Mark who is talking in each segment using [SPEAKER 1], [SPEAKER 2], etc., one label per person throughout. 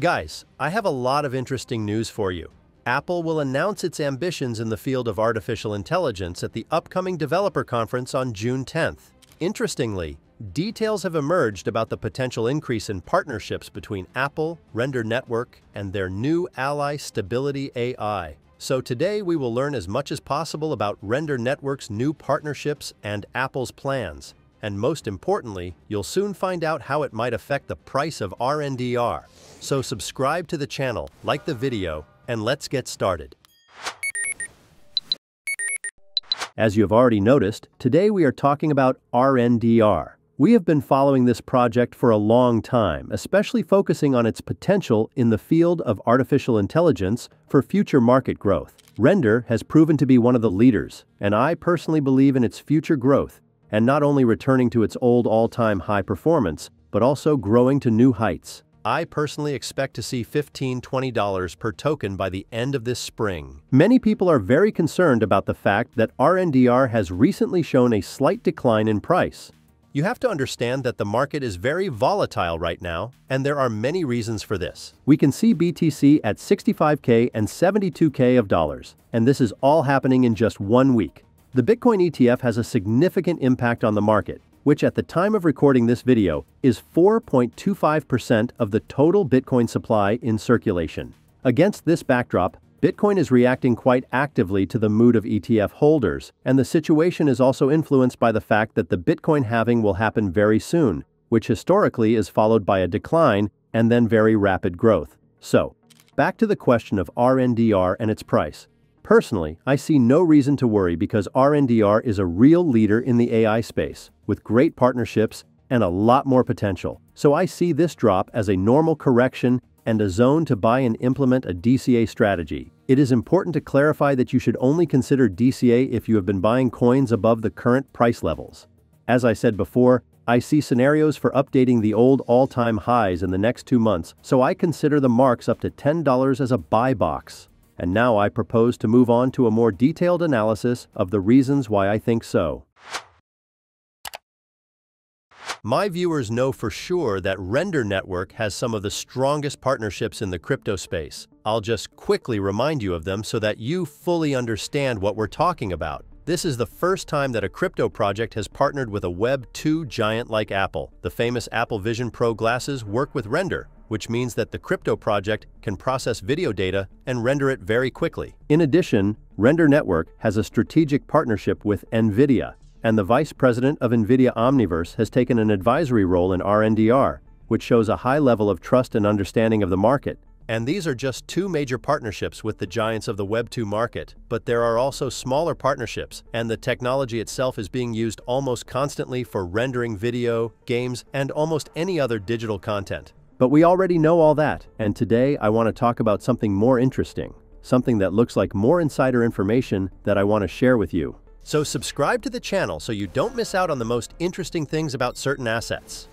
[SPEAKER 1] Guys, I have a lot of interesting news for you. Apple will announce its ambitions in the field of artificial intelligence at the upcoming developer conference on June 10th. Interestingly, details have emerged about the potential increase in partnerships between Apple, Render Network, and their new ally Stability AI. So today we will learn as much as possible about Render Network's new partnerships and Apple's plans. And most importantly, you'll soon find out how it might affect the price of RNDR. So subscribe to the channel, like the video, and let's get started. As you have already noticed, today we are talking about RNDR. We have been following this project for a long time, especially focusing on its potential in the field of artificial intelligence for future market growth. Render has proven to be one of the leaders, and I personally believe in its future growth and not only returning to its old all-time high performance, but also growing to new heights. I personally expect to see $15 $20 per token by the end of this spring. Many people are very concerned about the fact that RNDR has recently shown a slight decline in price. You have to understand that the market is very volatile right now, and there are many reasons for this. We can see BTC at 65k and 72k of dollars, and this is all happening in just one week. The Bitcoin ETF has a significant impact on the market, which at the time of recording this video is 4.25% of the total Bitcoin supply in circulation. Against this backdrop, Bitcoin is reacting quite actively to the mood of ETF holders, and the situation is also influenced by the fact that the Bitcoin halving will happen very soon, which historically is followed by a decline and then very rapid growth. So, back to the question of RNDR and its price. Personally, I see no reason to worry because RNDR is a real leader in the AI space, with great partnerships and a lot more potential. So I see this drop as a normal correction and a zone to buy and implement a DCA strategy. It is important to clarify that you should only consider DCA if you have been buying coins above the current price levels. As I said before, I see scenarios for updating the old all-time highs in the next two months, so I consider the marks up to $10 as a buy box and now I propose to move on to a more detailed analysis of the reasons why I think so. My viewers know for sure that Render Network has some of the strongest partnerships in the crypto space. I'll just quickly remind you of them so that you fully understand what we're talking about. This is the first time that a crypto project has partnered with a Web 2 giant like Apple. The famous Apple Vision Pro glasses work with Render, which means that the crypto project can process video data and render it very quickly. In addition, Render Network has a strategic partnership with NVIDIA, and the vice president of NVIDIA Omniverse has taken an advisory role in RNDR, which shows a high level of trust and understanding of the market. And these are just two major partnerships with the giants of the Web2 market, but there are also smaller partnerships, and the technology itself is being used almost constantly for rendering video, games, and almost any other digital content. But we already know all that, and today I want to talk about something more interesting, something that looks like more insider information that I want to share with you. So subscribe to the channel so you don't miss out on the most interesting things about certain assets.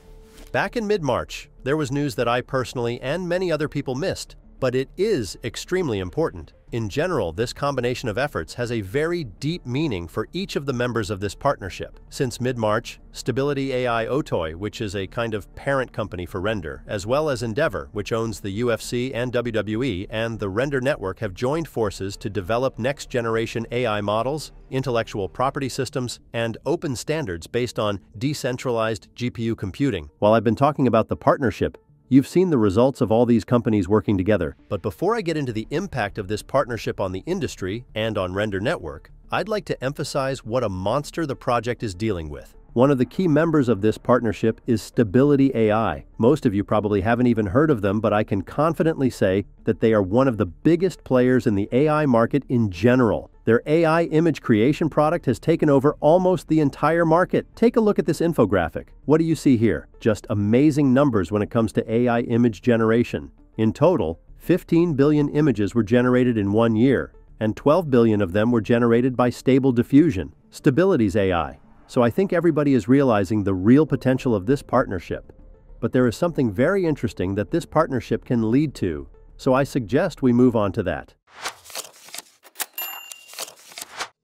[SPEAKER 1] Back in mid-March, there was news that I personally and many other people missed, but it is extremely important. In general, this combination of efforts has a very deep meaning for each of the members of this partnership. Since mid-March, Stability AI Otoy, which is a kind of parent company for Render, as well as Endeavor, which owns the UFC and WWE, and the Render Network have joined forces to develop next-generation AI models, intellectual property systems, and open standards based on decentralized GPU computing. While I've been talking about the partnership, You've seen the results of all these companies working together. But before I get into the impact of this partnership on the industry and on Render Network, I'd like to emphasize what a monster the project is dealing with. One of the key members of this partnership is Stability AI. Most of you probably haven't even heard of them, but I can confidently say that they are one of the biggest players in the AI market in general. Their AI image creation product has taken over almost the entire market. Take a look at this infographic. What do you see here? Just amazing numbers when it comes to AI image generation. In total, 15 billion images were generated in one year, and 12 billion of them were generated by Stable Diffusion, Stability's AI. So I think everybody is realizing the real potential of this partnership. But there is something very interesting that this partnership can lead to, so I suggest we move on to that.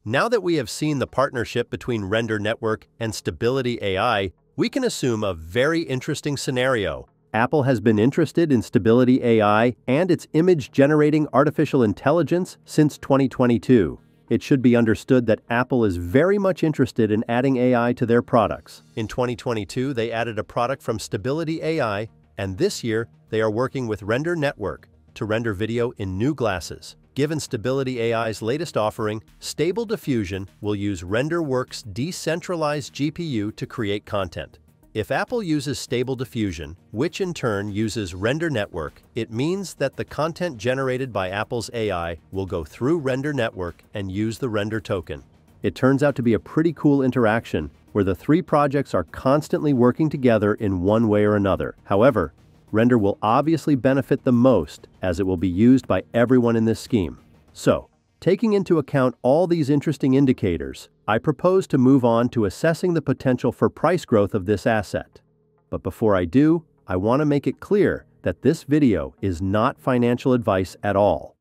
[SPEAKER 1] Now that we have seen the partnership between Render Network and Stability AI, we can assume a very interesting scenario. Apple has been interested in Stability AI and its image-generating artificial intelligence since 2022. It should be understood that Apple is very much interested in adding AI to their products. In 2022, they added a product from Stability AI, and this year, they are working with Render Network to render video in new glasses. Given Stability AI's latest offering, Stable Diffusion will use Render Network's decentralized GPU to create content. If Apple uses Stable Diffusion, which in turn uses Render Network, it means that the content generated by Apple's AI will go through Render Network and use the render token. It turns out to be a pretty cool interaction where the three projects are constantly working together in one way or another. However, Render will obviously benefit the most as it will be used by everyone in this scheme. So, Taking into account all these interesting indicators, I propose to move on to assessing the potential for price growth of this asset. But before I do, I want to make it clear that this video is not financial advice at all.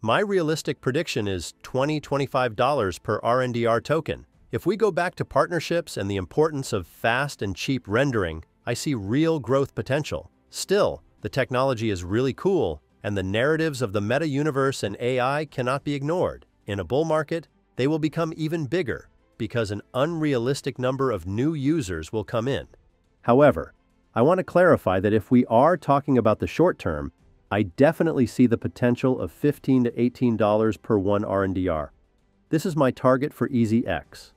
[SPEAKER 1] My realistic prediction is $20-$25 per RNDR token. If we go back to partnerships and the importance of fast and cheap rendering, I see real growth potential. Still, the technology is really cool and the narratives of the meta universe and AI cannot be ignored. In a bull market, they will become even bigger because an unrealistic number of new users will come in. However, I want to clarify that if we are talking about the short term, I definitely see the potential of 15 to $18 per one RNDR. This is my target for EasyX.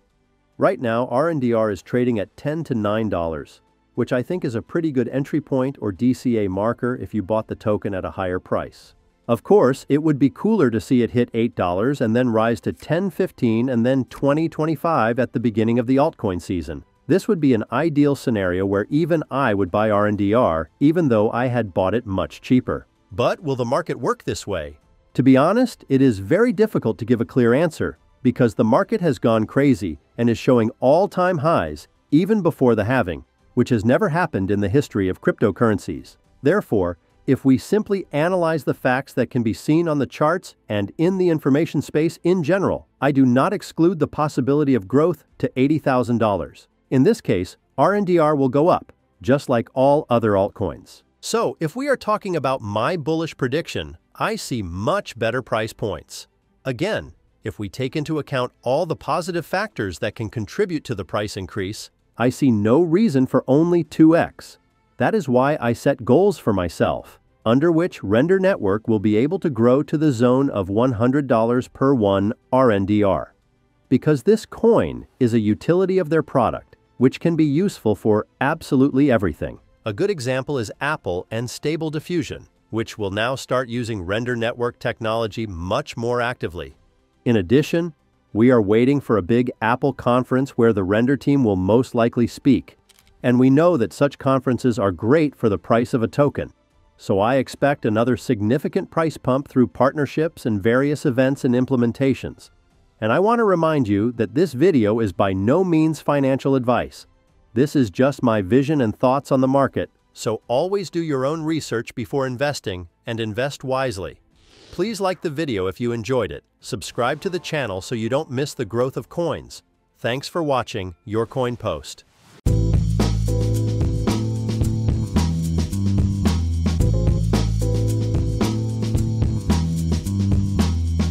[SPEAKER 1] Right now, RNDR is trading at 10 to $9 which I think is a pretty good entry point or DCA marker if you bought the token at a higher price. Of course, it would be cooler to see it hit $8 and then rise to $10.15 and then $20.25 at the beginning of the altcoin season. This would be an ideal scenario where even I would buy RNDR, even though I had bought it much cheaper. But will the market work this way? To be honest, it is very difficult to give a clear answer because the market has gone crazy and is showing all-time highs even before the halving which has never happened in the history of cryptocurrencies. Therefore, if we simply analyze the facts that can be seen on the charts and in the information space in general, I do not exclude the possibility of growth to $80,000. In this case, RNDR will go up, just like all other altcoins. So, if we are talking about my bullish prediction, I see much better price points. Again, if we take into account all the positive factors that can contribute to the price increase, I see no reason for only 2x. That is why I set goals for myself, under which Render Network will be able to grow to the zone of $100 per one RNDR. Because this coin is a utility of their product, which can be useful for absolutely everything. A good example is Apple and Stable Diffusion, which will now start using Render Network technology much more actively. In addition, we are waiting for a big Apple conference where the render team will most likely speak. And we know that such conferences are great for the price of a token. So I expect another significant price pump through partnerships and various events and implementations. And I want to remind you that this video is by no means financial advice. This is just my vision and thoughts on the market, so always do your own research before investing and invest wisely. Please like the video if you enjoyed it. Subscribe to the channel so you don't miss the growth of coins. Thanks for watching Your Coin Post.